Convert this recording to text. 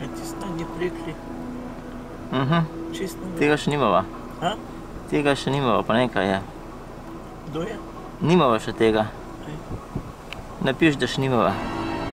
Je tisto nam prekli. Mhm. Čisto nam. Tega še nimava. Ha? Tega še nimava, pa nekaj je. Kdo je? Nimava še tega. Ej. Napiš, da še nimava.